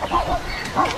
好好好